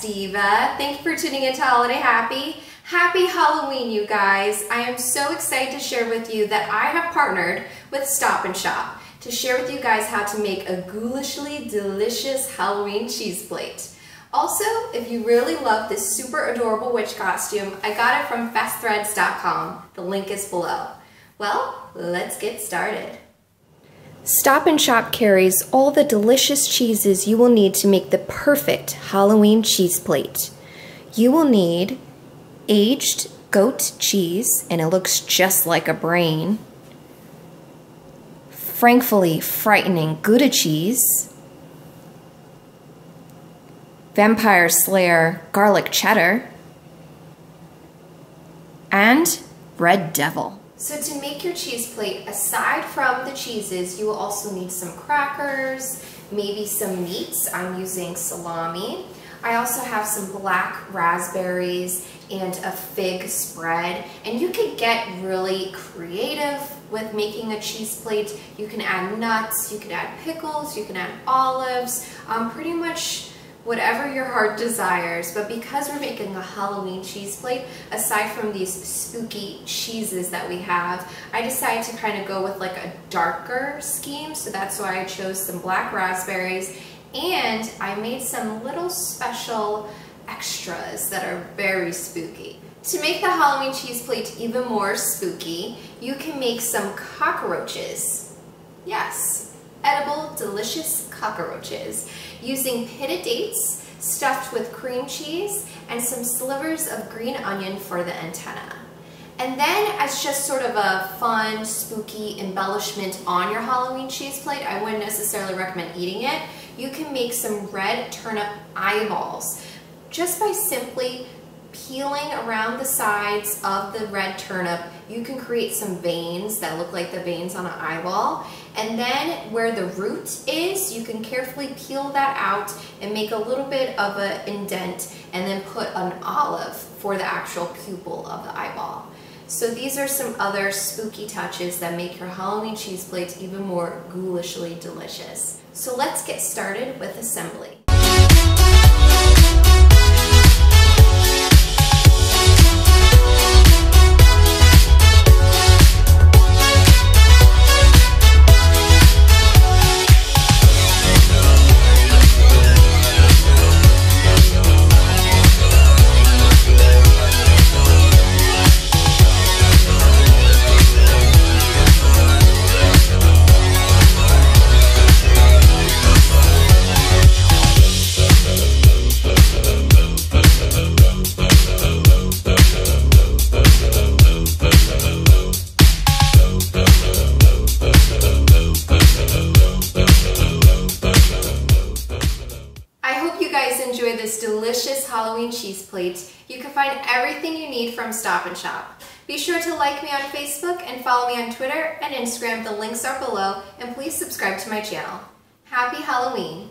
Diva. Thank you for tuning in to Holiday Happy. Happy Halloween, you guys. I am so excited to share with you that I have partnered with Stop and Shop to share with you guys how to make a ghoulishly delicious Halloween cheese plate. Also, if you really love this super adorable witch costume, I got it from festthreads.com. The link is below. Well, let's get started. Stop and Shop carries all the delicious cheeses you will need to make the perfect Halloween cheese plate. You will need aged goat cheese, and it looks just like a brain. Frankfully frightening Gouda cheese. Vampire Slayer garlic cheddar. And Red Devil. So to make your cheese plate, aside from the cheeses, you will also need some crackers, maybe some meats. I'm using salami. I also have some black raspberries and a fig spread. And you could get really creative with making a cheese plate. You can add nuts, you can add pickles, you can add olives, um, pretty much whatever your heart desires. But because we're making a Halloween cheese plate, aside from these spooky cheeses that we have, I decided to kind of go with like a darker scheme. So that's why I chose some black raspberries and I made some little special extras that are very spooky. To make the Halloween cheese plate even more spooky, you can make some cockroaches. Yes, edible, delicious cockroaches using pitted dates stuffed with cream cheese and some slivers of green onion for the antenna. And then as just sort of a fun, spooky embellishment on your Halloween cheese plate, I wouldn't necessarily recommend eating it, you can make some red turnip eyeballs just by simply around the sides of the red turnip, you can create some veins that look like the veins on an eyeball. And then where the root is, you can carefully peel that out and make a little bit of an indent and then put an olive for the actual pupil of the eyeball. So these are some other spooky touches that make your Halloween cheese plates even more ghoulishly delicious. So let's get started with assembly. Enjoy this delicious Halloween cheese plate, you can find everything you need from Stop and Shop. Be sure to like me on Facebook and follow me on Twitter and Instagram. The links are below. And please subscribe to my channel. Happy Halloween!